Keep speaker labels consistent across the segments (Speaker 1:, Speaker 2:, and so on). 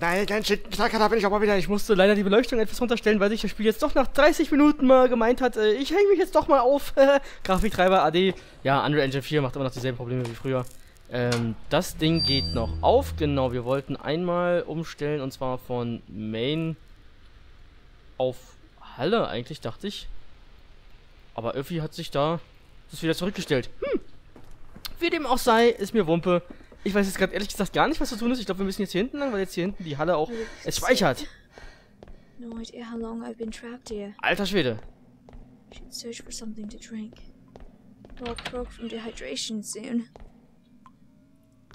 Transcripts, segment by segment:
Speaker 1: Nein, ganz schön, da bin ich aber wieder. Ich musste leider die Beleuchtung etwas runterstellen, weil sich das Spiel jetzt doch nach 30 Minuten mal gemeint hat, äh, ich hänge mich jetzt doch mal auf. Grafiktreiber AD. Ja, Unreal Engine 4 macht immer noch dieselben Probleme wie früher. Ähm, das Ding geht noch auf. Genau, wir wollten einmal umstellen und zwar von Main auf Halle, eigentlich dachte ich. Aber Öffi hat sich da das wieder zurückgestellt. Hm. Wie dem auch sei, ist mir Wumpe. Ich weiß jetzt gerade ehrlich gesagt gar nicht, was zu tun ist. Ich glaube, wir müssen jetzt hier hinten lang, weil jetzt hier hinten die Halle auch es speichert. No idea how long I've been trapped here. Alter Schwede. Should search for something to drink. Or croak from dehydration soon.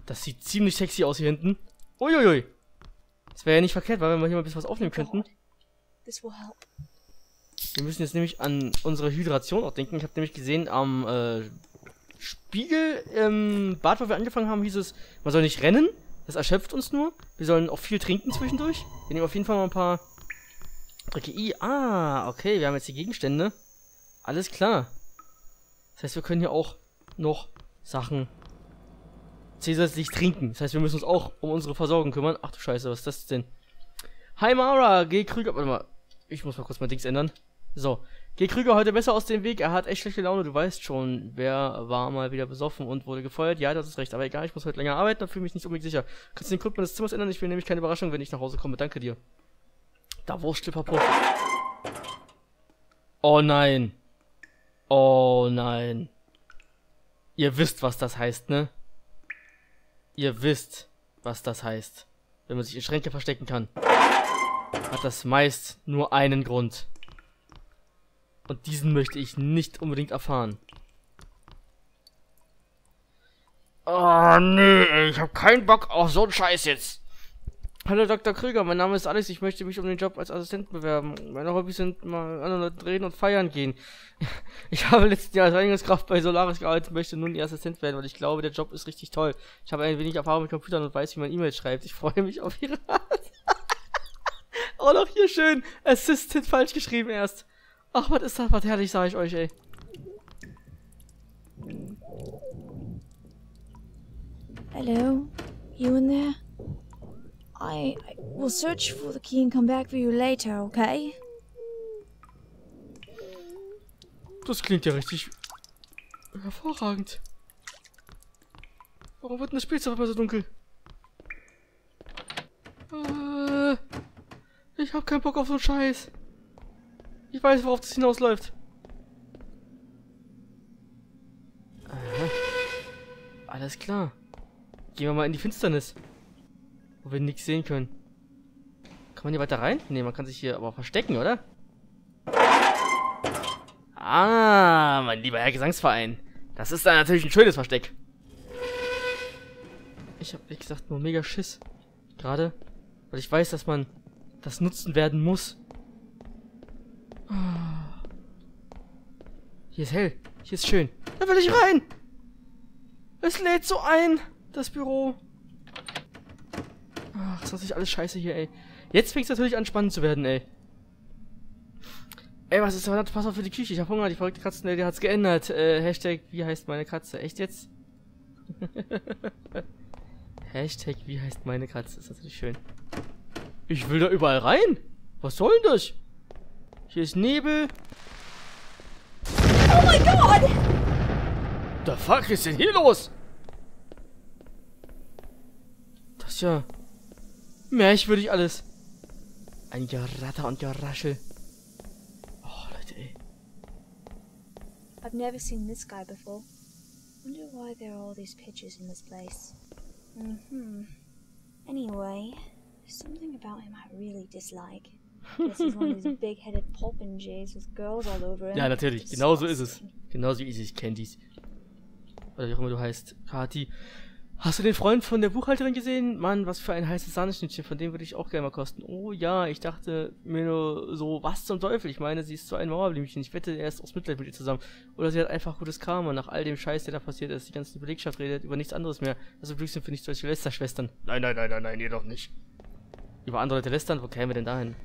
Speaker 1: Das sieht ziemlich sexy aus hier hinten. Uiuiui. Das wäre ja nicht verkehrt, weil wir hier mal ein bisschen was aufnehmen könnten. Wir müssen jetzt nämlich an unsere Hydration auch denken. Ich habe nämlich gesehen, am äh, Spiegel im Bad, wo wir angefangen haben, hieß es, man soll nicht rennen. Das erschöpft uns nur. Wir sollen auch viel trinken zwischendurch. Wir nehmen auf jeden Fall mal ein paar Drücke I. Ah, okay, wir haben jetzt die Gegenstände. Alles klar. Das heißt, wir können hier auch noch Sachen zusätzlich trinken. Das heißt, wir müssen uns auch um unsere Versorgung kümmern. Ach du Scheiße, was ist das denn? Hi Mara, geh Krüger. Warte mal. Ich muss mal kurz mein Dings ändern. So. Geh Krüger heute besser aus dem Weg. Er hat echt schlechte Laune. Du weißt schon, wer war mal wieder besoffen und wurde gefeuert. Ja, das ist recht. Aber egal, ich muss heute länger arbeiten und fühle mich nicht unbedingt sicher. Kannst du den Club meines Zimmers ändern? Ich will nämlich keine Überraschung, wenn ich nach Hause komme. Danke dir. Da Wurstschlipperpuff. Oh nein. Oh nein. Ihr wisst, was das heißt, ne? Ihr wisst, was das heißt. Wenn man sich in Schränke verstecken kann, hat das meist nur einen Grund. Und diesen möchte ich nicht unbedingt erfahren. Oh nee, ich hab keinen Bock auf so einen Scheiß jetzt. Hallo Dr. Krüger, mein Name ist Alex, ich möchte mich um den Job als Assistent bewerben. Meine Hobbys sind mal anderen Leuten reden und feiern gehen. Ich habe letztes Jahr als Reinigungskraft bei Solaris gearbeitet und möchte nun ihr Assistent werden, weil ich glaube, der Job ist richtig toll. Ich habe ein wenig Erfahrung mit Computern und weiß, wie man E-Mails schreibt. Ich freue mich auf Ihre Art. oh, noch hier schön. Assistant falsch geschrieben erst. Ach, was ist das? Was herrlich, sage ich euch, ey.
Speaker 2: Hello? You in there? I, I will search for the key and come back for you later, okay?
Speaker 1: Das klingt ja richtig hervorragend. Warum wird denn das Spielzeug immer so dunkel? Äh, ich hab keinen Bock auf so einen Scheiß. Ich weiß, worauf das hinausläuft. Aha. Alles klar. Gehen wir mal in die Finsternis. Wo wir nichts sehen können. Kann man hier weiter rein? Ne, man kann sich hier aber verstecken, oder? Ah, mein lieber Herr Gesangsverein. Das ist dann natürlich ein schönes Versteck. Ich habe, wie gesagt, nur mega Schiss. Gerade, weil ich weiß, dass man das nutzen werden muss. Hier ist hell. Hier ist schön. Da will ich rein. Es lädt so ein, das Büro. Ach, ist natürlich alles scheiße hier, ey. Jetzt fängt es natürlich an, spannend zu werden, ey. Ey, was ist das? Pass auf für die Küche. Ich hab Hunger. Die verrückte Katze, die hat's geändert. Äh, Hashtag, wie heißt meine Katze? Echt jetzt? Hashtag, wie heißt meine Katze? Ist natürlich schön. Ich will da überall rein. Was soll denn das? Hier ist Nebel.
Speaker 2: Oh mein Gott!
Speaker 1: The fuck ist denn hier los? Das ist ja merkwürdig alles. Ein Geratter und Geraschel. Oh, Leute, ey.
Speaker 2: I've never seen this guy before. Wonder why there are all these pictures in this place. Mm-hmm. Anyway, there's something about him I really dislike. Guess he's one of these big-headed popinjays with girls all over him.
Speaker 1: Ja, natürlich. Genauso ist es. Genauso ist es, Candies. Oder wie auch immer du heißt. Kati. Hast du den Freund von der Buchhalterin gesehen? Mann, was für ein heißes Sahneschnittchen, von dem würde ich auch gerne mal kosten. Oh ja, ich dachte mir nur so, was zum Teufel? Ich meine, sie ist so ein Mauerblümchen. Ich wette, er ist aus Mitleid mit ihr zusammen. Oder sie hat einfach gutes Karma nach all dem Scheiß, der da passiert ist. Die ganze Belegschaft redet über nichts anderes mehr. Also Glückchen für nicht solche Lästerschwestern. Nein, nein, nein, nein, nein, ihr doch nicht. Über andere Leute lästern? Wo kämen wir denn dahin?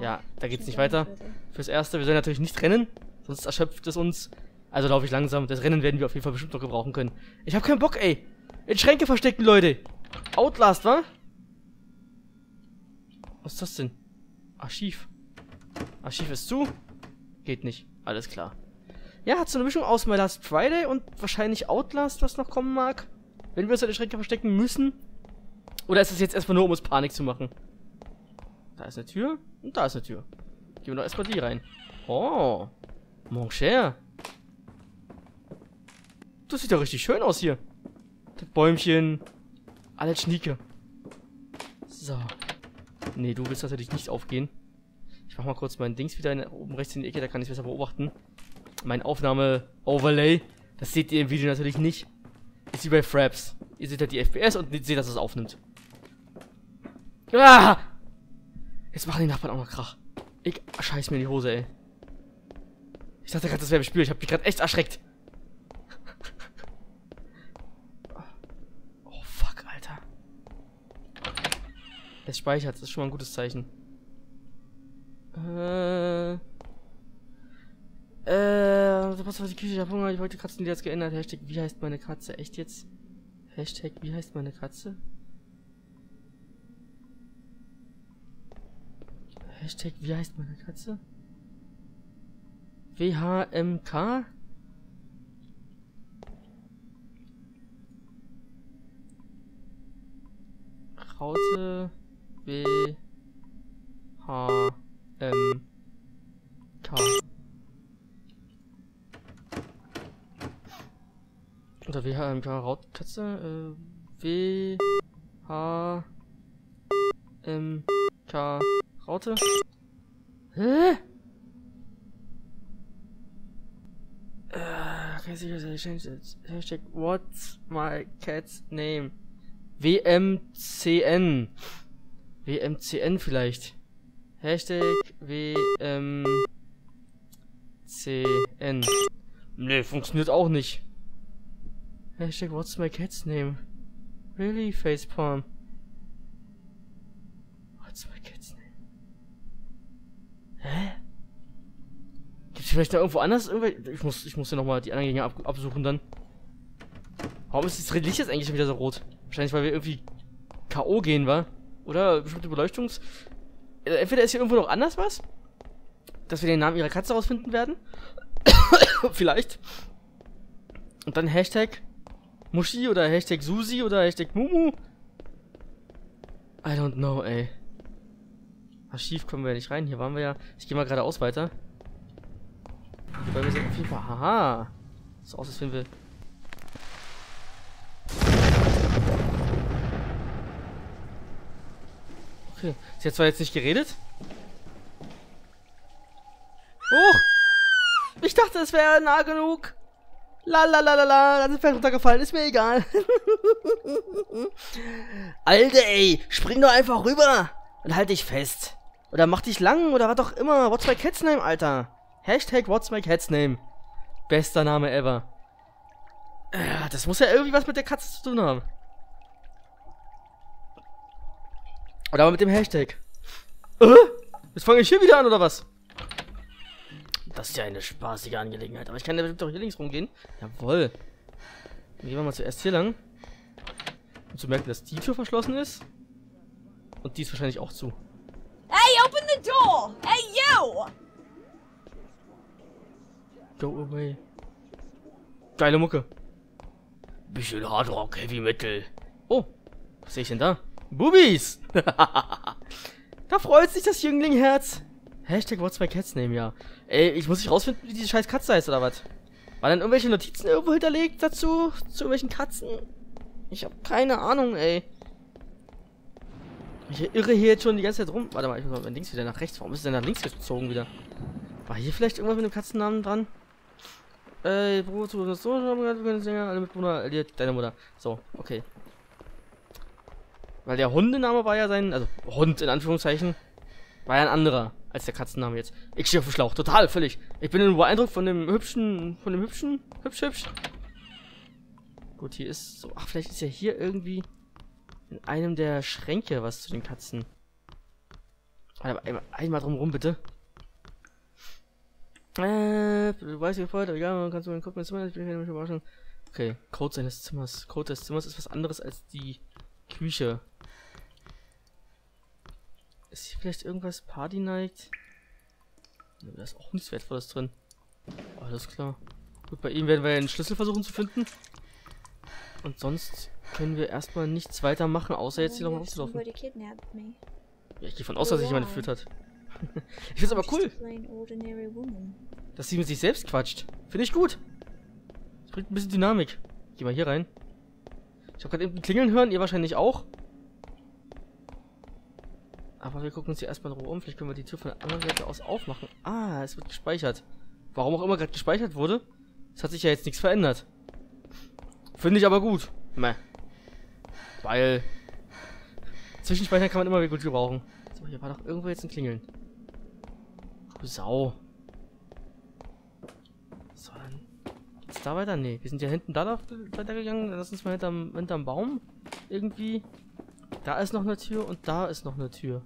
Speaker 1: Ja, da geht's nicht weiter. Fürs Erste, wir sollen natürlich nicht rennen, sonst erschöpft es uns. Also laufe ich langsam. Das Rennen werden wir auf jeden Fall bestimmt noch gebrauchen können. Ich habe keinen Bock, ey. In Schränke verstecken, Leute. Outlast, wa? Was ist das denn? Archiv. Archiv ist zu? Geht nicht. Alles klar. Ja, hat so eine Mischung aus My Last Friday und wahrscheinlich Outlast, was noch kommen mag. Wenn wir uns in der Schränke verstecken müssen. Oder ist es jetzt erstmal nur, um uns Panik zu machen? Da ist eine Tür und da ist eine Tür. Gehen wir doch erstmal die rein. Oh. Mon cher. Das sieht ja richtig schön aus hier. Das Bäumchen. Alles schnieke. So. Nee, du willst natürlich nicht aufgehen. Ich mach mal kurz mein Dings wieder in, oben rechts in die Ecke, da kann ich es besser beobachten. Mein Aufnahme-Overlay. Das seht ihr im Video natürlich nicht. Ist wie bei Fraps. Ihr seht halt die FPS und seht, dass es aufnimmt. Ah! Jetzt machen die Nachbarn auch noch Krach. Ich scheiß mir in die Hose, ey. Ich dachte gerade, das wäre im Spiel. Ich hab mich gerade echt erschreckt. oh, fuck, Alter. Es speichert. Das ist schon mal ein gutes Zeichen. Äh... Äh, was war die Küche? Ich hab Hunger. Ich wollte Katzen, die jetzt geändert. Hashtag, wie heißt meine Katze? Echt jetzt? Hashtag, wie heißt meine Katze? Hashtag, wie heißt meine Katze? WHMK? Raute W. Oder WHMK Rautkatze? Äh, W Raute? Hä? Äh, Hashtag What's my cat's name? WMCN. WMCN vielleicht. Hashtag WMCN. Ne, funktioniert auch nicht. Hashtag What's my cat's name? Really, Facepalm? What's my cat's name? Hä? Gibt's vielleicht da irgendwo anders irgendwelche... Ich muss, ich muss ja nochmal die anderen Gegner ab, absuchen dann. Warum ist das Licht jetzt eigentlich schon wieder so rot? Wahrscheinlich, weil wir irgendwie K.O. gehen, war? Oder bestimmte Beleuchtungs... Äh, entweder ist hier irgendwo noch anders was, dass wir den Namen ihrer Katze rausfinden werden. Vielleicht. Und dann Hashtag Muschi oder Hashtag Susi oder Hashtag Mumu. I don't know, ey. Archiv kommen wir ja nicht rein. Hier waren wir ja. Ich gehe mal geradeaus weiter. Weil wir sind auf jeden. Haha. So aus, als wenn wir. Okay. Sie hat zwar jetzt nicht geredet. Oh! Ich dachte, es wäre nah genug. La la la la la, dann sind wir runtergefallen, ist mir egal. Alter, ey, spring doch einfach rüber und halt dich fest. Oder mach dich lang oder was auch immer. What's my cat's name, Alter? Hashtag What's my cat's name. Bester Name ever. Das muss ja irgendwie was mit der Katze zu tun haben. Oder aber mit dem Hashtag. Äh? Jetzt fange ich hier wieder an, oder was? Das ist ja eine spaßige Angelegenheit. Aber ich kann ja bestimmt auch hier links rumgehen. Jawohl. Dann gehen wir mal zuerst hier lang. Um zu merken, dass die Tür verschlossen ist. Und die ist wahrscheinlich auch zu.
Speaker 2: Hey, open the door!
Speaker 1: Go away. Geile Mucke. Bisschen Hardrock, Heavy Metal. Oh, was sehe ich denn da? Bubis! da freut sich das Jünglingherz. Hashtag What's my cat's name, ja. Ey, ich muss nicht rausfinden, wie diese scheiß Katze heißt, oder was? War dann irgendwelche Notizen irgendwo hinterlegt dazu? Zu irgendwelchen Katzen? Ich habe keine Ahnung, ey. Ich irre hier jetzt schon die ganze Zeit rum. Warte mal, ich muss mal mein Dings wieder nach rechts. Warum ist es denn nach links gezogen wieder? War hier vielleicht irgendwas mit dem Katzennamen dran? Äh, Bruder, zu das so, alle Mitbewohner, deine Mutter. So, okay. Weil der Hundename war ja sein, also Hund in Anführungszeichen, war ja ein anderer als der Katzenname jetzt. Ich stehe auf dem Schlauch, total, völlig. Ich bin nur beeindruckt von dem hübschen, von dem hübschen, hübsch, hübsch. Gut, hier ist so, ach, vielleicht ist ja hier irgendwie in einem der Schränke was zu den Katzen. Warte, einmal, einmal drum rum, bitte. Äh, du weißt wie vorher, egal, kannst du meinen Kopf ins Zimmer, ich bin keine Überraschung. Okay, Code seines Zimmers. Code des Zimmers ist was anderes als die Küche. Ist hier vielleicht irgendwas Party Night? Ne, da ist auch nichts Wertvolles drin. Alles klar. Gut, bei ihm werden wir einen Schlüssel versuchen zu finden. Und sonst können wir erstmal nichts weiter machen, außer jetzt hier nochmal
Speaker 2: me.
Speaker 1: Ja, ich gehe von aus, dass sich jemand entführt hat. Ich find's aber cool, dass sie mit sich selbst quatscht. Finde ich gut. Das bringt ein bisschen Dynamik. Geh mal hier rein. Ich habe gerade eben ein Klingeln hören, ihr wahrscheinlich auch. Aber wir gucken uns hier erstmal in Ruhe um. Vielleicht können wir die Tür von der anderen Seite aus aufmachen. Ah, es wird gespeichert. Warum auch immer gerade gespeichert wurde. Es hat sich ja jetzt nichts verändert. Finde ich aber gut. Meh. Weil. Zwischenspeichern kann man immer wieder gut gebrauchen. So, hier war doch irgendwo jetzt ein Klingeln. Du Sau. So, dann. Geht's da weiter? Nee, wir sind ja hinten da doch weitergegangen. Lass uns mal hinterm, hinterm Baum. Irgendwie. Da ist noch eine Tür und da ist noch eine Tür.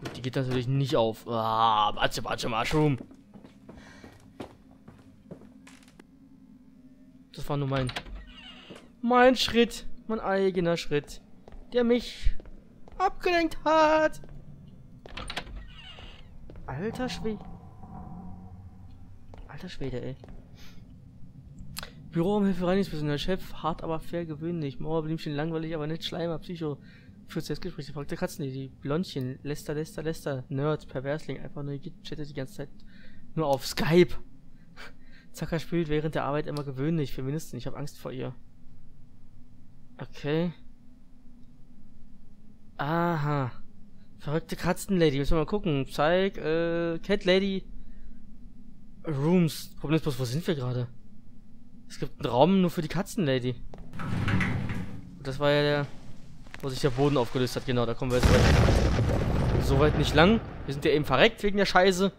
Speaker 1: Gut, die geht natürlich nicht auf. Ah, Batsche, Batsche, Mushroom. Das war nur mein... Mein Schritt. Mein eigener Schritt. Der mich abgelenkt hat. Alter Schwede. Alter Schwede, ey. Büro um Hilfe Reinigungspersonal. Chef, hart, aber fair gewöhnlich. Mauerblümchen, langweilig, aber nicht Schleimer, Psycho. Führt Selbstgespräche, verrückte Katzen, die Blondchen, Lester, Lester, Lester, Nerd, Perversling, einfach nur chattet die ganze Zeit nur auf Skype. Zacker spielt während der Arbeit immer gewöhnlich, Feministin, ich habe Angst vor ihr. Okay. Aha. Verrückte Katzenlady, müssen wir mal gucken. Zeig, äh, Cat Lady. Rooms. Problem ist bloß, wo sind wir gerade? Es gibt einen Raum nur für die Katzenlady. Das war ja der, wo sich der Boden aufgelöst hat. Genau, da kommen wir jetzt weiter. So weit nicht lang. Wir sind ja eben verreckt wegen der Scheiße.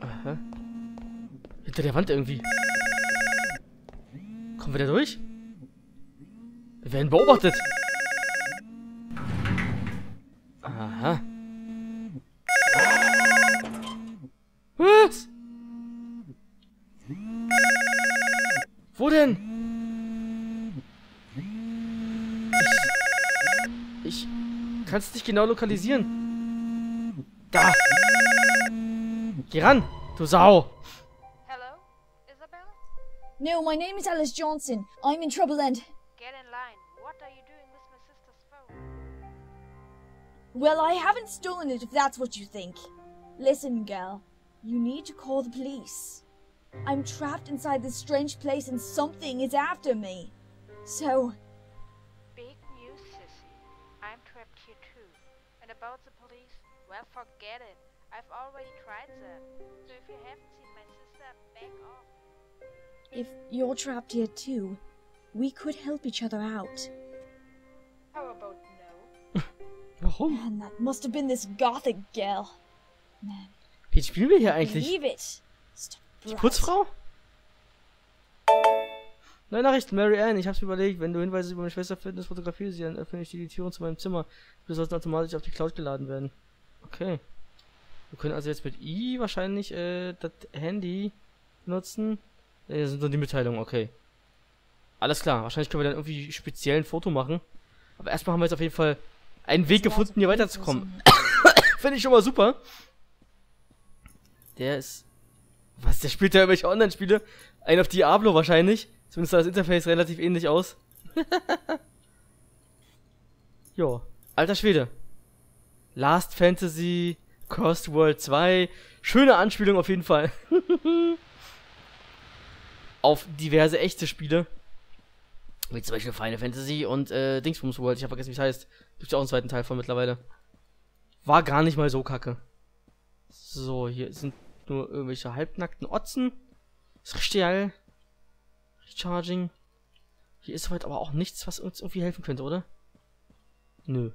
Speaker 1: Aha. Hinter der Wand irgendwie. Kommen wir da durch? Wir werden beobachtet. Aha. Was? Wo denn? Ich. Ich kann es nicht genau lokalisieren. Da! Geh ran, du Sau!
Speaker 3: Hello? Isabel?
Speaker 2: No, my name is Alice Johnson. I'm in trouble and. Well, I haven't stolen it if that's what you think. Listen, girl. You need to call the police. I'm trapped inside this strange place and something is after me. So,
Speaker 3: Big news, sissy. I'm trapped here too. And about the police, well, forget it. I've already tried that. So if you haven't seen my sister, back off.
Speaker 2: if you're trapped here too, we could help each other out.
Speaker 3: How about?
Speaker 1: Warum?
Speaker 2: Man, that must have been this gothic girl. Man,
Speaker 1: Wie spielen wir hier eigentlich? Die. Putzfrau? Neue Nachricht, Mary Ann, ich hab's mir überlegt, wenn du Hinweise über meine Schwester findest, fotografiere sie, dann öffne ich dir die Türen zu meinem Zimmer. Wir sollten automatisch auf die Cloud geladen werden. Okay. Wir können also jetzt mit I wahrscheinlich äh, das Handy nutzen. Äh, das sind nur die Mitteilungen, okay. Alles klar, wahrscheinlich können wir dann irgendwie speziell ein Foto machen. Aber erstmal haben wir jetzt auf jeden Fall einen Weg gefunden, hier weiterzukommen. Finde ich schon mal super. Der ist. Was, der spielt ja irgendwelche Online-Spiele? Ein auf Diablo wahrscheinlich. Zumindest sah das Interface relativ ähnlich aus. jo. Alter Schwede. Last Fantasy, Cursed World 2. Schöne Anspielung auf jeden Fall. auf diverse echte Spiele. Wie zum Beispiel Final Fantasy und äh, Dingsbums World. Ich habe vergessen, wie es heißt. Gibt ja auch einen zweiten Teil von mittlerweile. War gar nicht mal so kacke. So, hier sind nur irgendwelche halbnackten Otzen. Ist richtig geil. Recharging. Hier ist soweit aber auch nichts, was uns irgendwie helfen könnte, oder? Nö.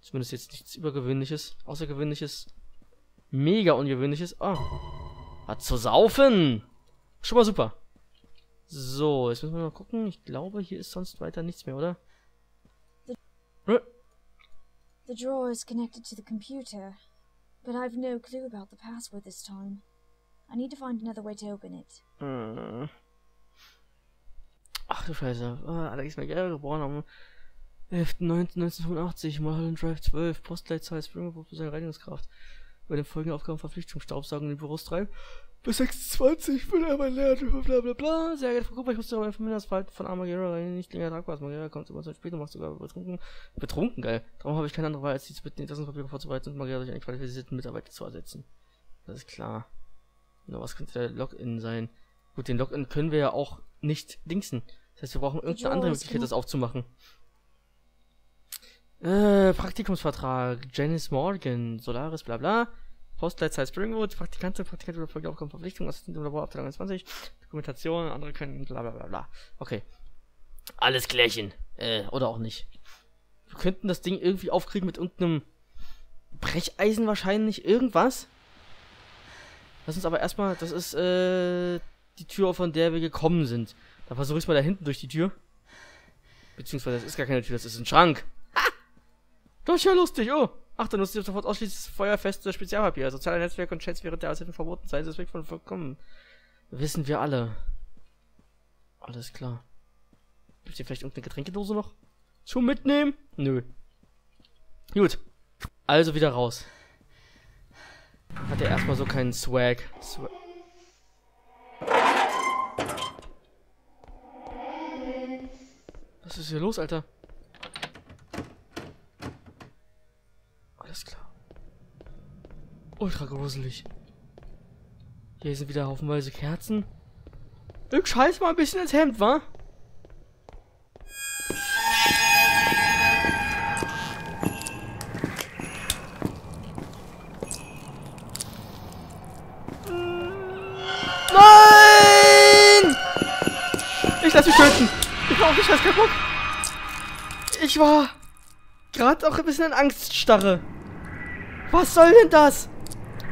Speaker 1: Zumindest jetzt nichts Übergewöhnliches, Außergewöhnliches, mega Ungewöhnliches. Oh. Was zu saufen! Schon mal super. So, jetzt müssen wir mal gucken. Ich glaube, hier ist sonst weiter nichts mehr, oder? Äh,
Speaker 2: The drawer is connected to the computer, but I've no clue about the password this time. I need to find another way to open it.
Speaker 1: Hm. Ach, du Scheiße. Ah, Alex McGarry, geboren am 11.09.1985, Mulholland Drive 12, Postleitzahl Springboard für seine Reinigungskraft. Bei den folgenden Aufgaben Verpflichtung, Staubsaugen in den Büros 3 bis 26 will er mein Lernen, bla bla bla. Sehr geehrte Frau Cooper, ich musste aber das Verhalten von Armageddon nicht länger tragbar. Armageddon kommt über Zeit später, macht sogar betrunken. Betrunken, geil. Darum habe ich keine andere Wahl, als die zu bitten, die Tassenpapiere vorzubereiten und Armageddon durch einen qualifizierten Mitarbeiter zu ersetzen. Das ist klar. Nur was könnte der Login sein? Gut, den Login können wir ja auch nicht dingsen. Das heißt, wir brauchen irgendeine andere Möglichkeit, das aufzumachen. Äh, Praktikumsvertrag, Janice Morgan, Solaris, bla bla. Postleitzahl Springwood, Praktikantin, Praktikant oder folgende Aufgaben, Assistent im Labor, Abteilung 21, Dokumentation, andere können, bla bla bla bla. Okay. Alles klärchen. Äh, oder auch nicht. Wir könnten das Ding irgendwie aufkriegen mit irgendeinem Brecheisen wahrscheinlich, irgendwas. Lass uns aber erstmal, das ist, äh, die Tür, von der wir gekommen sind. Da versuche ich mal da hinten durch die Tür. Beziehungsweise, das ist gar keine Tür, das ist ein Schrank. Das ist ja lustig, oh. Ach, dann nutzt sofort ausschließlich feuerfeste Spezialpapier. Soziale Netzwerke und Chats während der Aushilfe verboten. Das ist weg von vollkommen. Wissen wir alle. Alles klar. Gibt's hier vielleicht irgendeine Getränkedose noch? Zum Mitnehmen? Nö. Gut. Also wieder raus. Hat er erstmal so keinen Swag. Swag. Was ist hier los, Alter? Alles klar. Ultra gruselig. Hier sind wieder haufenweise Kerzen. Ich scheiß mal ein bisschen ins Hemd, wa? Nein! Ich lass mich töten. Ich war auf den Scheiß Bock. Ich war gerade auch ein bisschen in Angststarre. Was soll denn das?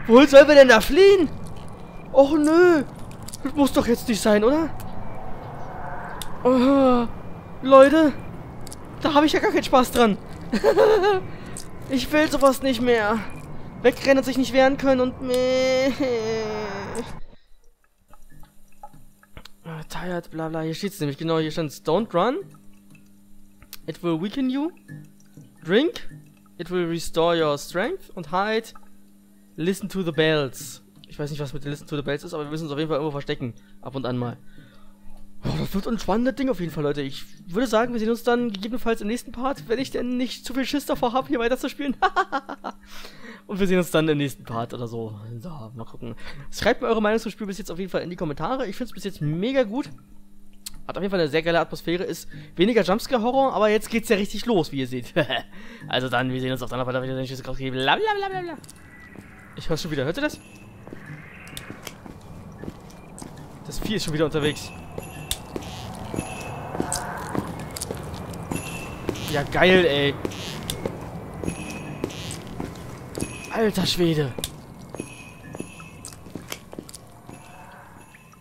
Speaker 1: Wohin sollen wir denn da fliehen? Och nö. Das muss doch jetzt nicht sein, oder? Oh, Leute, da habe ich ja gar keinen Spaß dran. ich will sowas nicht mehr. Wegrennen und sich nicht wehren können und meh. Ah, Tired, bla bla. Hier steht's nämlich genau. Hier stand's. Don't run. It will weaken you. Drink. It will restore your strength. Und hide. Listen to the bells. Ich weiß nicht, was mit Listen to the bells ist, aber wir müssen uns auf jeden Fall irgendwo verstecken. Ab und an mal. Oh, das wird ein spannendes Ding auf jeden Fall, Leute. Ich würde sagen, wir sehen uns dann gegebenenfalls im nächsten Part, wenn ich denn nicht zu viel Schiss davor habe, hier weiterzuspielen. Und wir sehen uns dann im nächsten Part oder so. So, mal gucken. Schreibt mir eure Meinung zum Spiel bis jetzt auf jeden Fall in die Kommentare. Ich finde es bis jetzt mega gut. Hat auf jeden Fall eine sehr geile Atmosphäre. Ist weniger Jumpscare-Horror, aber jetzt geht's ja richtig los, wie ihr seht. also dann, wir sehen uns auf der anderen Seite wieder. Tschüss, Blablabla. Ich höre schon wieder. Hört ihr das? Das Vieh ist schon wieder unterwegs. Ja, geil, ey. Alter Schwede.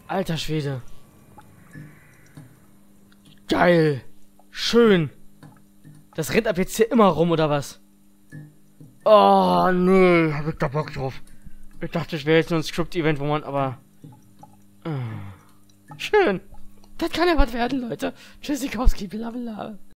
Speaker 1: Alter Schwede. Geil. Schön. Das rennt ab jetzt hier immer rum, oder was? Oh, nee. Hab ich da Bock drauf. Ich dachte, es wäre jetzt nur ein Script-Event, wo man aber... Schön. Das kann ja was werden, Leute. Tschüssikowski, bla bla.